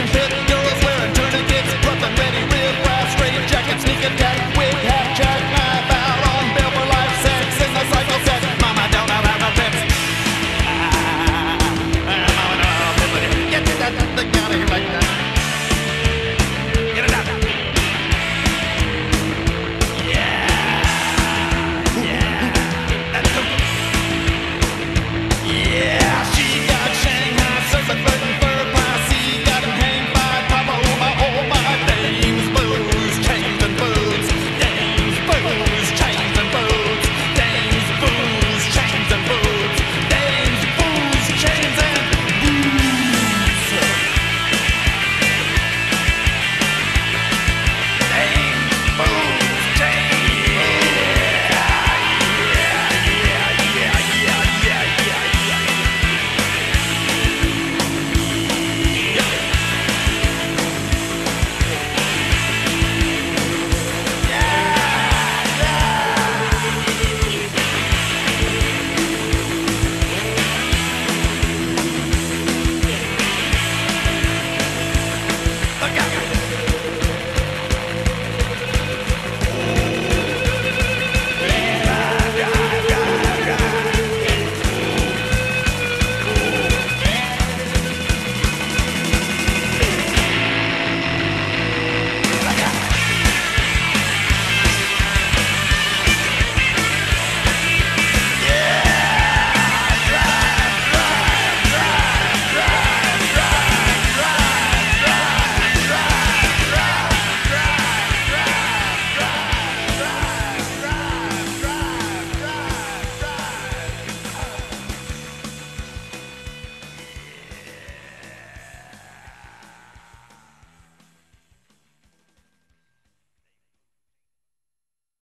the Pitt.